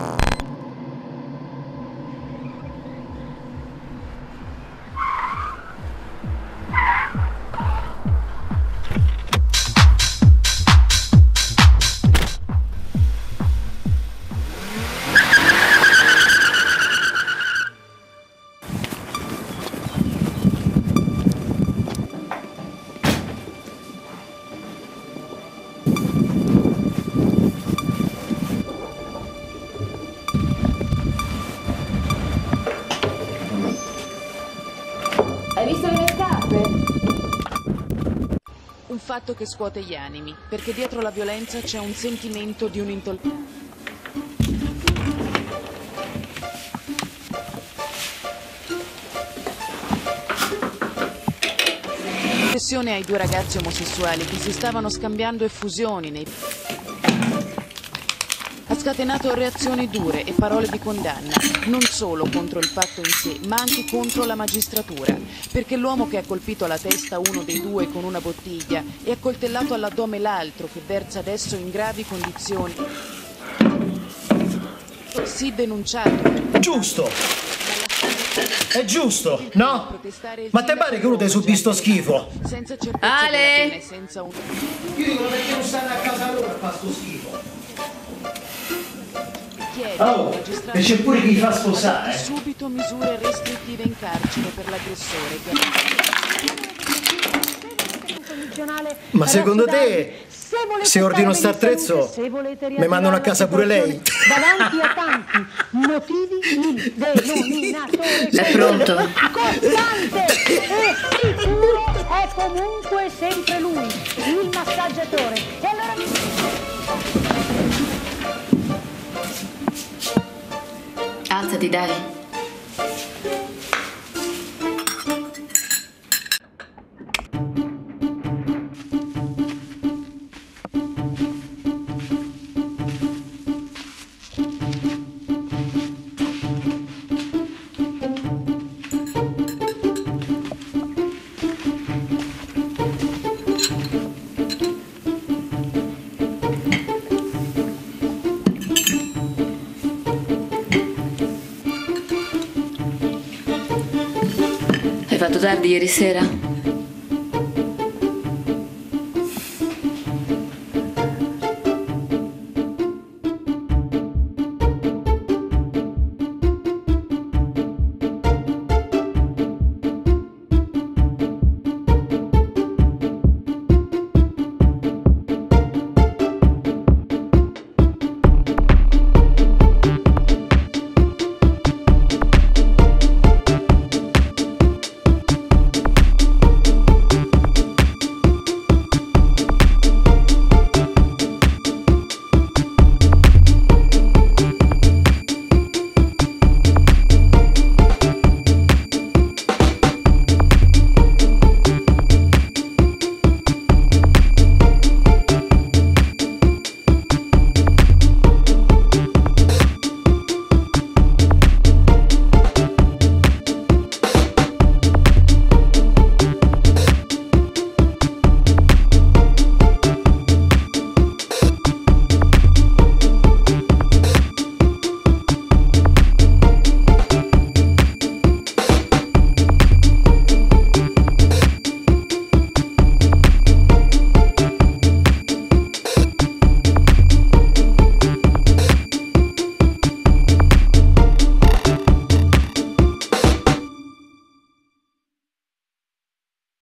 Uh... le mie scarpe? Un fatto che scuote gli animi, perché dietro la violenza c'è un sentimento di un'intolleranza. Pressione ai due ragazzi omosessuali che si stavano scambiando effusioni nei... Ha scatenato reazioni dure e parole di condanna, non solo contro il fatto in sé, ma anche contro la magistratura, perché l'uomo che ha colpito alla testa uno dei due con una bottiglia e ha coltellato all'addome l'altro che versa adesso in gravi condizioni, sì denunciato Giusto! È giusto, no? Ma te pare che uno ti subì sto schifo? Senza certezza Ale! e. Io dico perché non stanno a casa loro a fare sto schifo. Oh, e c'è pure chi fa sposare. subito misure restrittive in carcere per l'aggressore Ma secondo te, se ordino sta attrezzo, mi mandano a casa pure lei? Davanti a tanti motivi, il È pronto? costante e sicuro è comunque sempre lui, il massaggiatore. E allora today. Fatto tardi ieri sera?